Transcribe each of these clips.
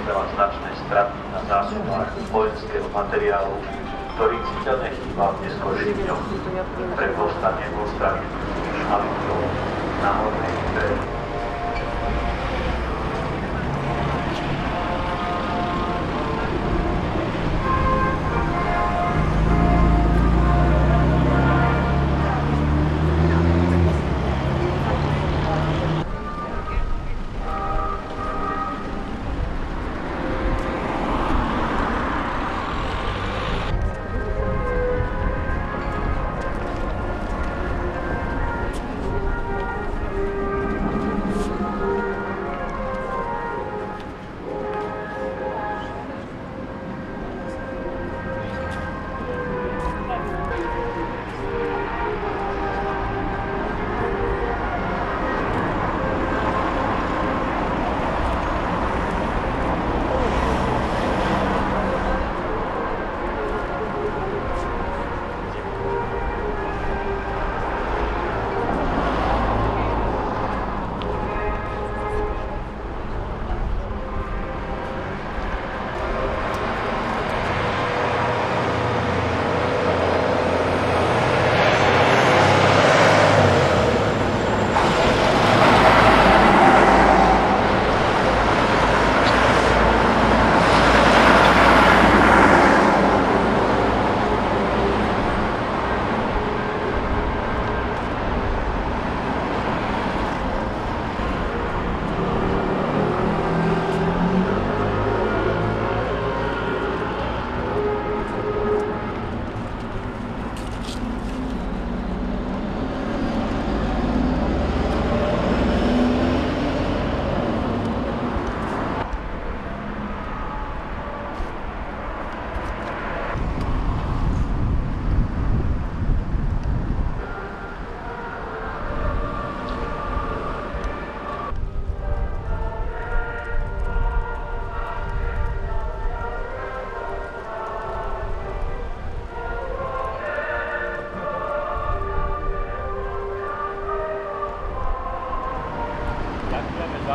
armáda vytrpela značné straty na zásobách vojenského materiálu, ktorý citeľne chýbal v neskôrších dňoch. Pre povstanie bol strašný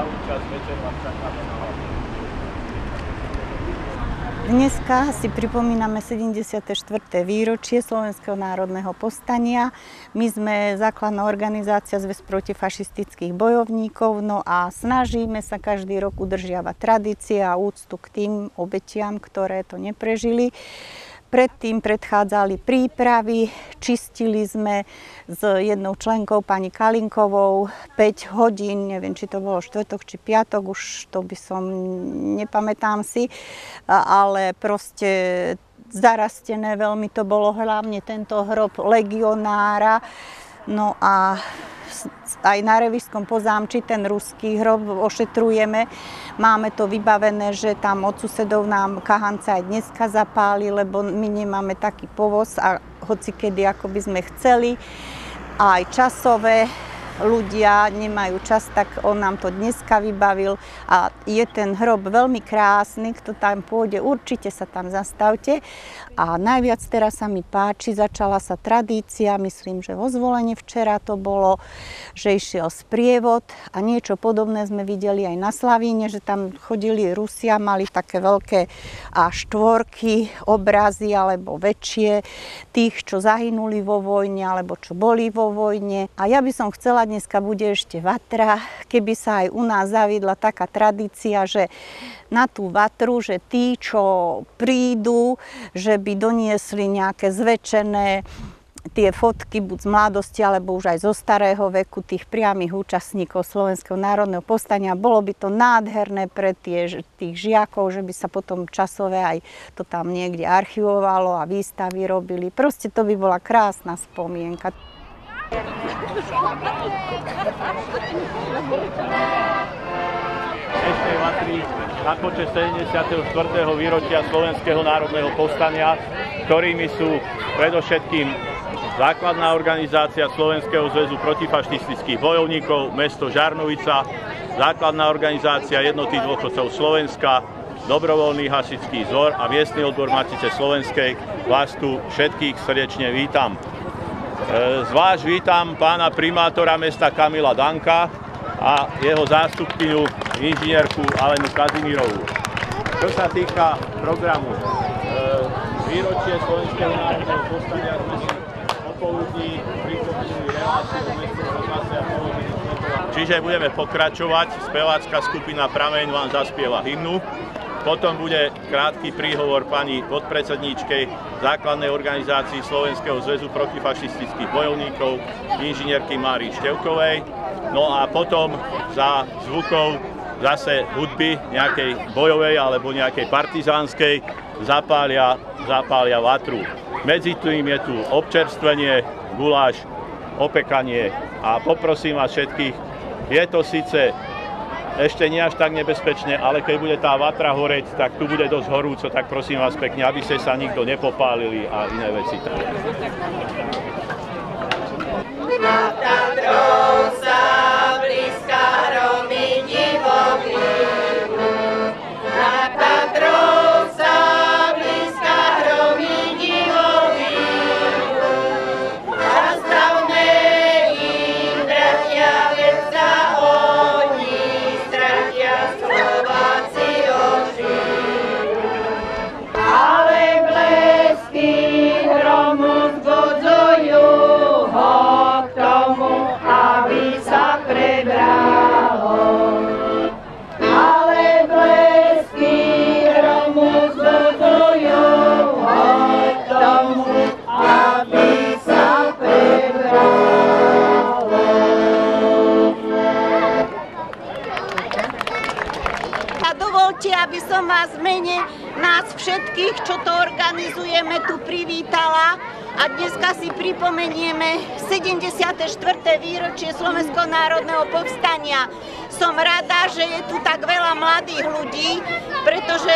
šmalitov na hornej Ibere. Dneska si pripomíname 74. výročie Slovenského národného povstania. My sme základná organizácia Zväz protifašistických bojovníkov no a snažíme sa každý rok udržiavať tradície a úctu k tým obetiam, ktoré to neprežili. Predtým predchádzali prípravy, čistili sme s jednou členkou pani Kalinkovou 5 hodín, neviem či to bolo štvrtok či piatok, už to by som, nepamätám si, ale proste zarastené veľmi to bolo hlavne tento hrob legionára. No a aj na Revišskom pozámči ten ruský hrob ošetrujeme. Máme to vybavené, že tam od susedov nám kahanca aj dneska zapáli, lebo my nemáme taký povoz a hoci kedy ako by sme chceli. A aj časové ľudia nemajú čas, tak on nám to dneska vybavil a je ten hrob veľmi krásny, kto tam pôjde, určite sa tam zastavte. A najviac teraz sa mi páči, začala sa tradícia, myslím, že vo zvolenie včera to bolo, že išiel sprievod a niečo podobné sme videli aj na Slavíne, že tam chodili Rusia, mali také veľké a štvorky, obrazy alebo väčšie tých, čo zahynuli vo vojne alebo čo boli vo vojne. A ja by som chcela dneska bude ešte vatra, keby sa aj u nás zaviedla taká tradícia, že na tú vatru, že tí, čo prídu, že by doniesli nejaké zväčšené tie fotky buď z mladosti, alebo už aj zo starého veku tých priamých účastníkov Slovenského národného povstania. Bolo by to nádherné pre tie, tých žiakov, že by sa potom časové aj to tam niekde archivovalo a výstavy robili. Proste to by bola krásna spomienka. Dnešnej vatry na počas 74. výročia Slovenského národného povstania, ktorými sú predovšetkým základná organizácia Slovenského zväzu protifašistických bojovníkov, mesto Žarnovica, základná organizácia jednoty dôchodcov Slovenska, dobrovoľný hasičský zor a miestny odbor Matice Slovenskej. Vás tu všetkých srdečne vítam. Zvlášť vítam pána primátora mesta Kamila Danka a jeho zástupkyňu inžinierku Alenu Kazimírovú. Čo sa týka programu, výročie Slovenského národného povstania sme si popoludní pripomínali reláciu o meste Čiže budeme pokračovať. Spevácka skupina Prameň vám zaspieva hymnu. Potom bude krátky príhovor pani podpredsedníčkej základnej organizácii Slovenského zväzu protifašistických bojovníkov, inžinierky Mári Števkovej. No a potom za zvukov zase hudby nejakej bojovej alebo nejakej partizánskej zapália, zapália vatru. Medzi tým je tu občerstvenie, guláš, opekanie a poprosím vás všetkých, je to síce ešte nie až tak nebezpečné, ale keď bude tá vatra horeť, tak tu bude dosť horúco, tak prosím vás pekne, aby ste sa nikto nepopálili a iné veci. Všetkých, čo to organizujeme, tu privítala a dneska si pripomenieme 74. výročie Slovenského národného povstania. Som rada, že je tu tak veľa mladých ľudí, pretože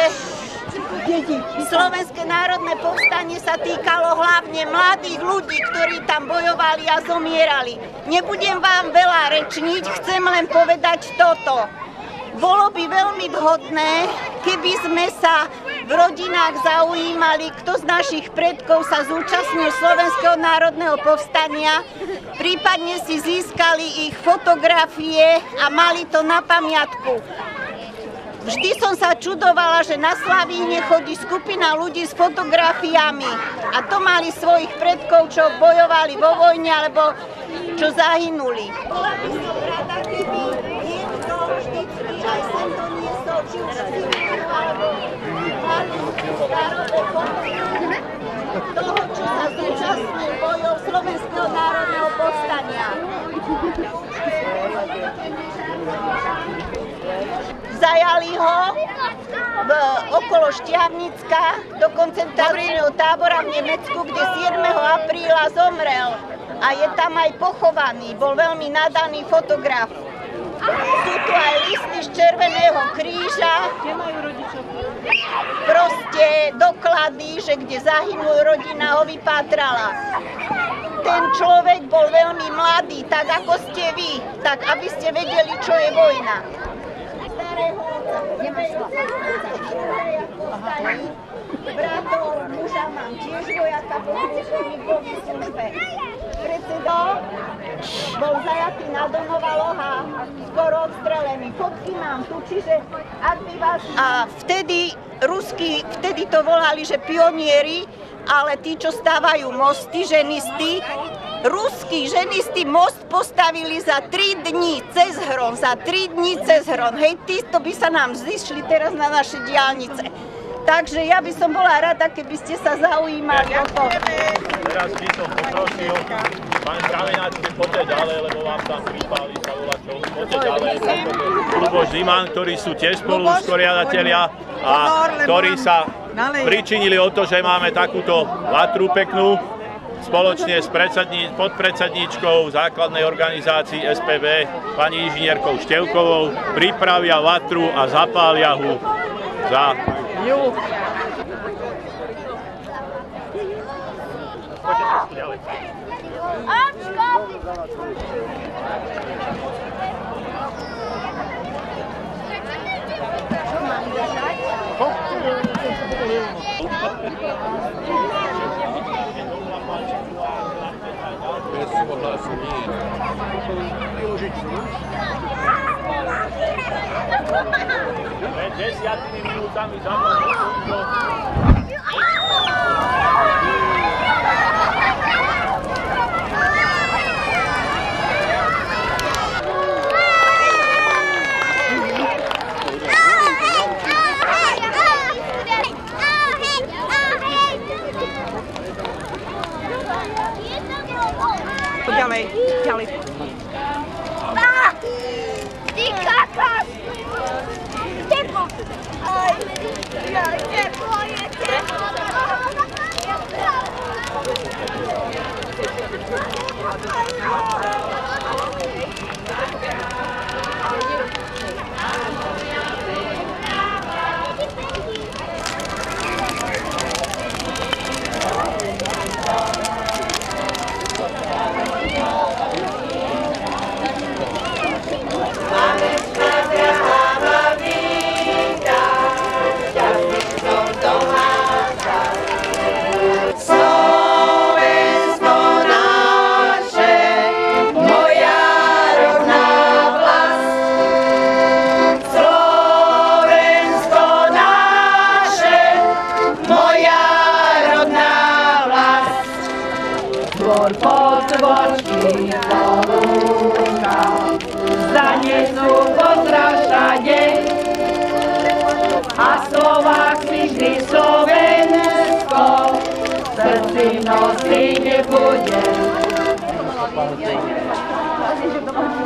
Slovenské národné povstanie sa týkalo hlavne mladých ľudí, ktorí tam bojovali a zomierali. Nebudem vám veľa rečniť, chcem len povedať toto. Bolo by veľmi vhodné, keby sme sa v rodinách zaujímali, kto z našich predkov sa zúčastnil Slovenského národného povstania, prípadne si získali ich fotografie a mali to na pamiatku. Vždy som sa čudovala, že na Slavíne chodí skupina ľudí s fotografiami a to mali svojich predkov, čo bojovali vo vojne alebo čo zahynuli. Bola by som rada, keby aj sem doniesol, či už zúčastnil bojov Slovenského národného povstania. Zajali ho v, okolo Šťavnicka do koncentračného tábora v Nemecku, kde 7. apríla zomrel a je tam aj pochovaný. Bol veľmi nadaný fotograf. Sú tu aj listy z Červeného kríža. Kde majú rodičov? Proste doklady, že kde zahynul rodina ho vypátrala. Ten človek bol veľmi mladý, tak ako ste vy, tak aby ste vedeli, čo je vojna. Bratov, muža mám tiež vojaka, v službe predseda bol zajatý na Donovaloch a skoro odstrelený. Fotky mám tu, čiže ak by vás... A vtedy rusky, vtedy to volali, že pionieri, ale tí, čo stávajú mosty, ženisty, ruský ženistý most postavili za 3 dní cez Hron, za 3 dní cez Hron. Hej, títo by sa nám zišli teraz na naše diálnice. Takže ja by som bola rada, keby ste sa zaujímali o to. Teraz by som poprosil, pán Pravenáčky, poďte ďalej, lebo vám tam pripáli sa volá čo. Poďte ďalej. Luboš Ziman, ktorí sú tiež spolu usporiadatelia a ktorí sa pričinili o to, že máme takúto latru peknú, spoločne s podpredsedníčkou základnej organizácii SPB, pani inžinierkou Števkovou, pripravia vatru a zapália ho za ju. Poďte trošku ďalej. Očko! Čo mám držať? hlasu nie. Pred desiatimi minútami zakončil Ďalej, ďalej. Ty kakás! Teplo! Aj, aj,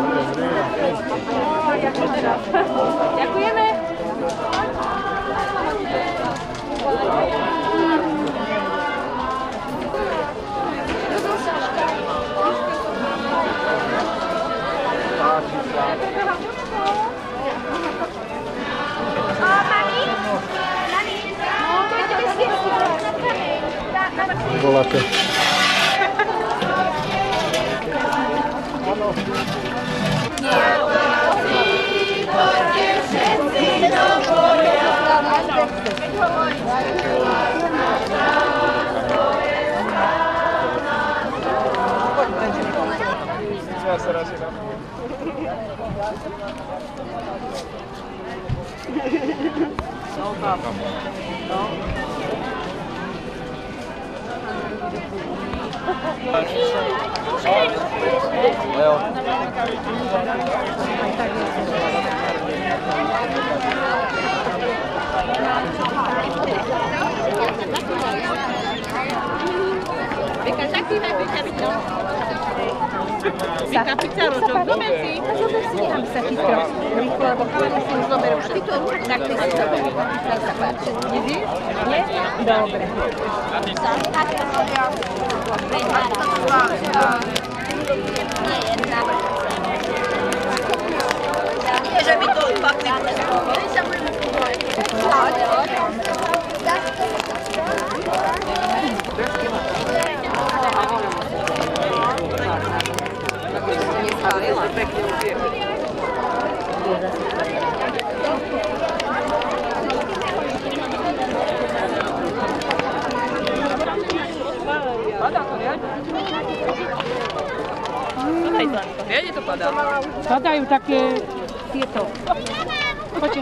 Oh, yeah, good enough. será, será. Não tá. Não. Léo. Because I think I've been having Vika Pizarro, čo zober si. Tam sa chytro, rýchlo, lebo chalani si už zoberú všetko. Tak ty si zoberú, tak sa páči. Vidíš? Nie? Dobre. Nie, že by to fakt Riadne to padá. Padajú také tieto. Poďte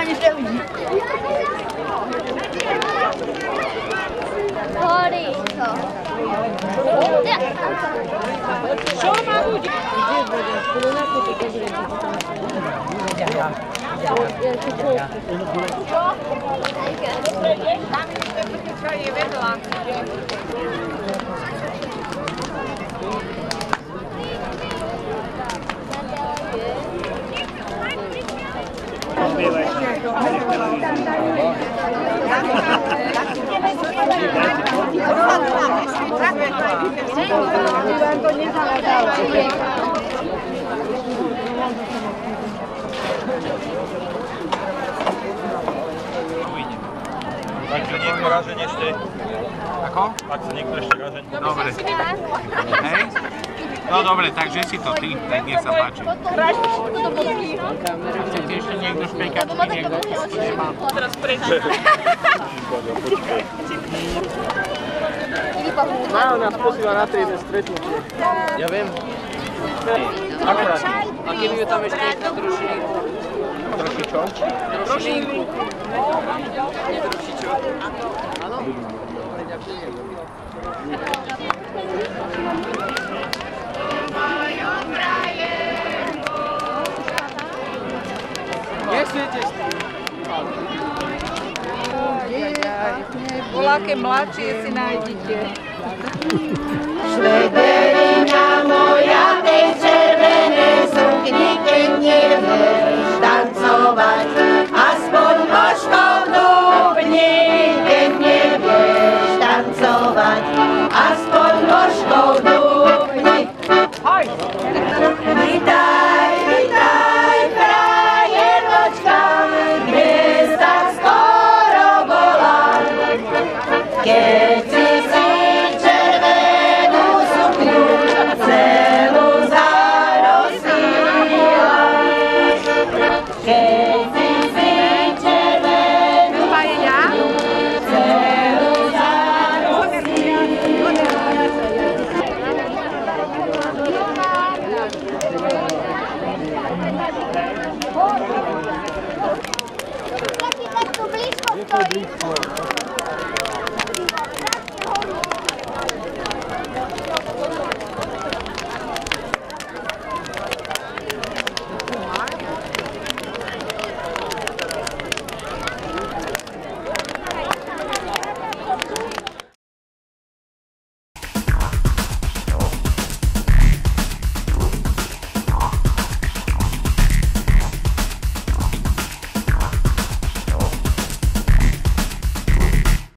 Ja nie ľudí. Horí to. Čo má ľudí? Tam ešte je vedľa. Ak sa niekto ražeň ešte, Ako? ak sa niekto ešte ražeň. Dobre. Hej? No dobre, takže si to ty, tak nech sa páči. Chcete ešte niekto špejkačky, niekto? Teraz preč. Majo nás posíla na triedne stretnutie. Ja viem. Akurát. A keby ju tam ešte niekto trošili, Troši čo? trošinku. Netrošičo. Áno? Nechcete s Voláke mladšie si nájdete. Švederina moja, tej červenej sukni, keď nevieš tancovať. Подвиг.